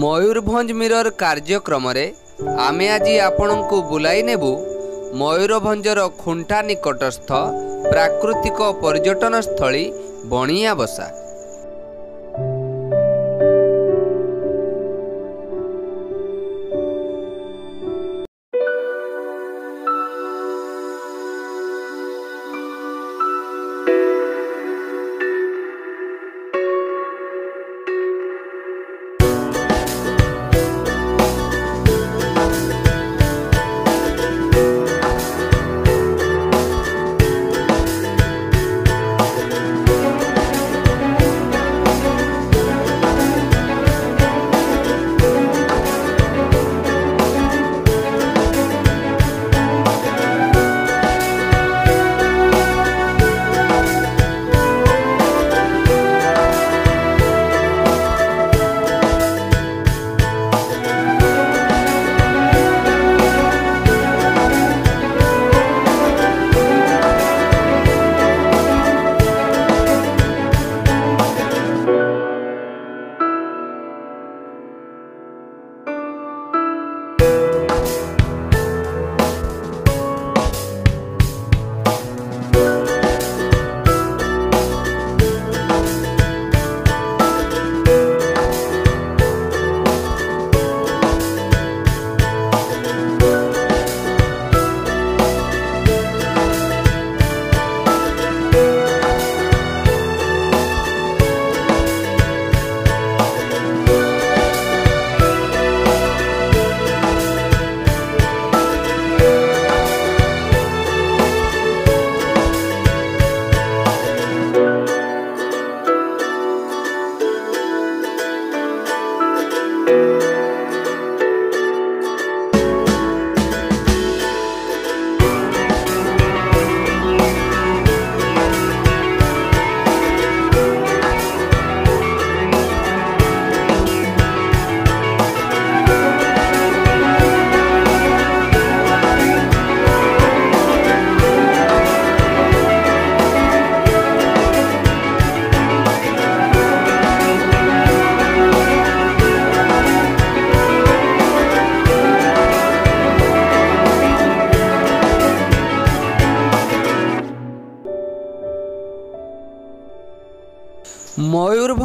Mayurbhanj mirror କାର୍ଯ୍ୟକ୍ରମରେ ଆମେ ଆଜି ଆପଣଙ୍କୁ ବୁଲାଇ ନେବୁ ମୟୂରଭଞ୍ଜର ଖୁଣ୍ଟା ନିକଟସ୍ଥ ପ୍ରାକୃତିକ ପର୍ଯ୍ୟଟନସ୍ଥଳୀ ବଣିଆ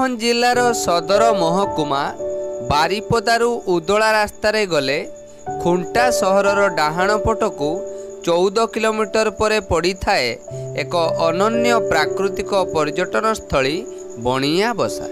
ମୟୂରଭଞ୍ଜ ଜିଲ୍ଲାର ସଦର ମହକୁମା ବାରିପଦାରୁ ଉଦଳା ରାସ୍ତାରେ ଗଲେ ଖୁଣ୍ଟା ସହରର ଡାହାଣ ପଟକୁ ଚଉଦ କିଲୋମିଟର ପରେ ପଡ଼ିଥାଏ ଏକ ଅନନ୍ୟ ପ୍ରାକୃତିକ ପର୍ଯ୍ୟଟନସ୍ଥଳୀ ବଣିଆ ବସା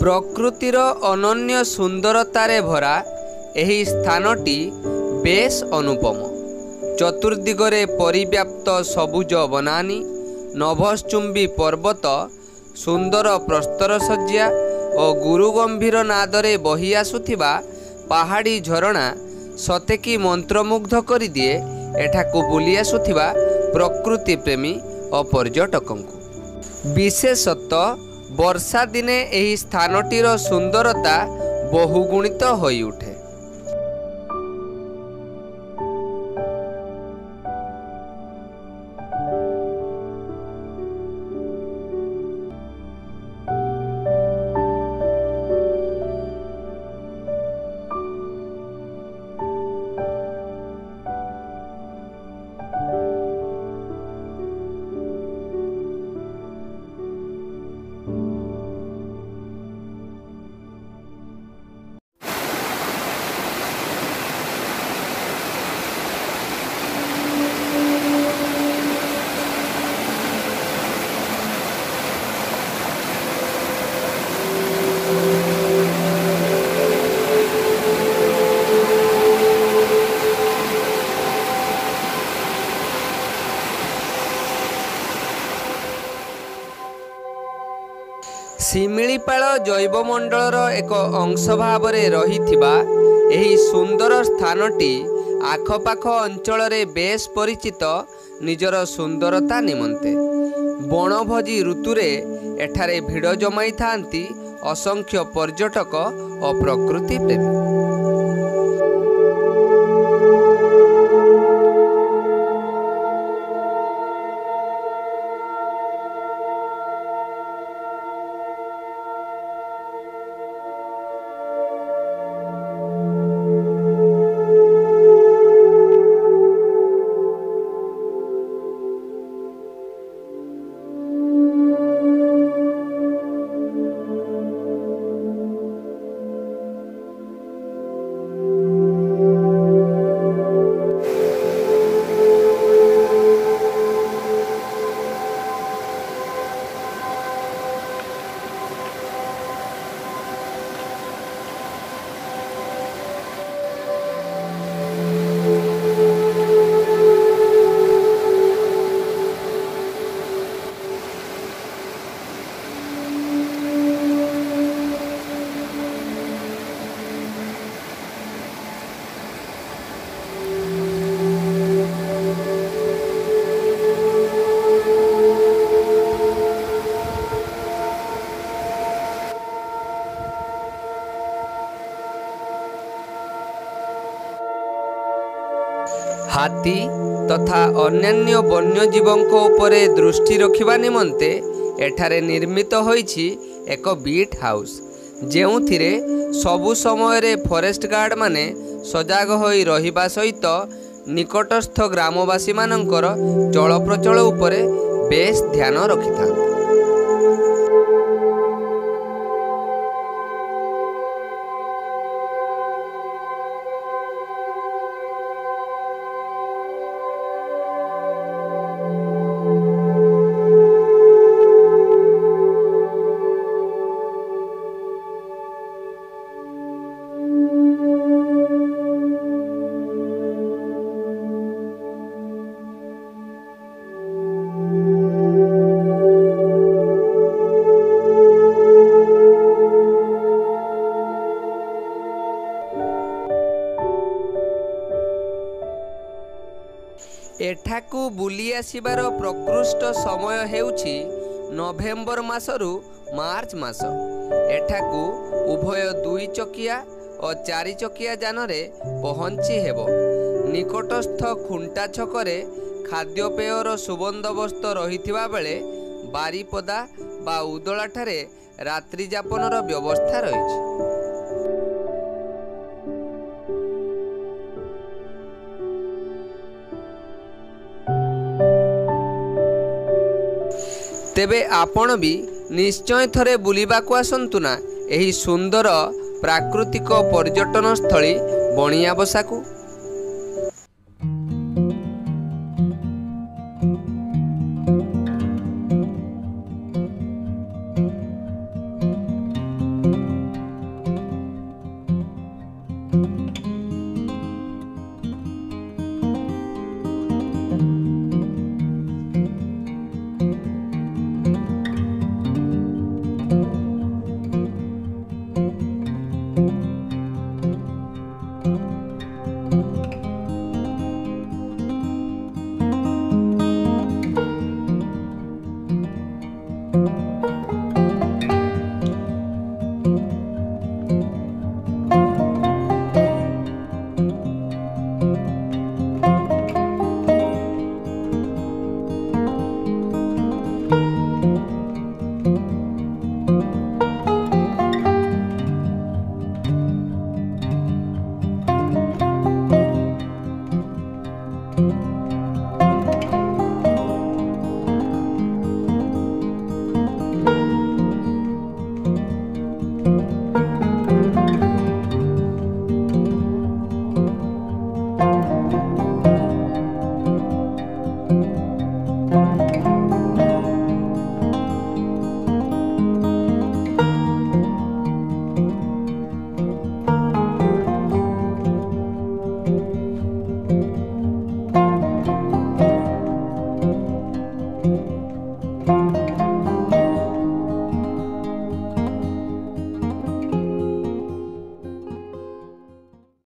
ପ୍ରକୃତିର ଅନନ୍ୟ ସୁନ୍ଦରତାରେ ଭରା ଏହି ସ୍ଥାନଟି ବେଶ୍ ଅନୁପମ। ଚତୁର୍ଦିଗରେ ପରିବ୍ୟାପ୍ତ ସବୁଜ ବନାନୀ ନଭଶ୍ଚୁମ୍ବୀ ପର୍ବତ ସୁନ୍ଦର ପ୍ରସ୍ତର ଶଯ୍ୟା ଓ ଗୁରୁଗମ୍ଭୀର ନାଦରେ ବହି ଆସୁଥିବା ପାହାଡ଼ି ଝରଣା ସତେକି ମନ୍ତ୍ରମୁଗ୍ଧ କରିଦିଏ ଏଠାକୁ ବୁଲି ଆସୁଥିବା ପ୍ରକୃତି ପ୍ରେମୀ ଓ ପର୍ଯ୍ୟଟକଙ୍କୁ। ବିଶେଷତଃ ବର୍ଷା ଦିନେ ଏହି ସ୍ଥାନଟିର ସୁନ୍ଦରତା ବହୁଗୁଣିତ ହୋଇଉଠେ। ଶିମିଳିପାଳ ଜୈବମଣ୍ଡଳର ଏକ ଅଂଶ ଭାବରେ ରହିଥିବା ଏହି ସୁନ୍ଦର ସ୍ଥାନଟି ଆଖପାଖ ଅଞ୍ଚଳରେ ବେଶ୍ ପରିଚିତ ନିଜର ସୁନ୍ଦରତା ନିମନ୍ତେ। ବଣଭୋଜି ଋତୁରେ ଏଠାରେ ଭିଡ଼ ଜମାଇଥାନ୍ତି ଅସଂଖ୍ୟ ପର୍ଯ୍ୟଟକ ଓ ପ୍ରକୃତି ପ୍ରେମୀ ହାତୀ ତଥା ଅନ୍ୟାନ୍ୟ ବନ୍ୟଜୀବଙ୍କ ଉପରେ ଦୃଷ୍ଟି ରଖିବା ନିମନ୍ତେ ଏଠାରେ ନିର୍ମିତ ହୋଇଛି ଏକ ବିଟ୍ ହାଉସ୍। ଯେଉଁଥିରେ ସବୁ ସମୟରେ ଫରେଷ୍ଟ ଗାର୍ଡମାନେ ସଜାଗ ହୋଇ ରହିବା ସହିତ ନିକଟସ୍ଥ ଗ୍ରାମବାସୀମାନଙ୍କର ଚଳପ୍ରଚଳ ଉପରେ ବେଶ୍ ଧ୍ୟାନ ରଖିଥାନ୍ତି। ଏଠାକୁ ବୁଲି ଆସିବାର ପ୍ରକୃଷ୍ଟ ସମୟ ହେଉଛି ନଭେମ୍ବର ମାସରୁ ମାର୍ଚ୍ଚ ମାସ। ଏଠାକୁ ଉଭୟ ଦୁଇ ଚକିଆ ଓ ଚାରି ଚକିଆ ଯାନରେ ପହଞ୍ଚି ହେବ। ନିକଟସ୍ଥ ଖୁଣ୍ଟା ଛକରେ ଖାଦ୍ୟପେୟର ସୁବନ୍ଦୋବସ୍ତ ରହିଥିବା ବେଳେ ବାରିପଦା ବା ଉଦଳାଠାରେ ରାତ୍ରିଯାପନର ବ୍ୟବସ୍ଥା ରହିଛି। ତେବେ ଆପଣ ବି ନିଶ୍ଚୟ ଥରେ ବୁଲିବାକୁ ଆସନ୍ତୁ ନା ଏହି ସୁନ୍ଦର ପ୍ରାକୃତିକ ପର୍ଯ୍ୟଟନ ସ୍ଥଳୀ ବଣିଆବସାକୁ।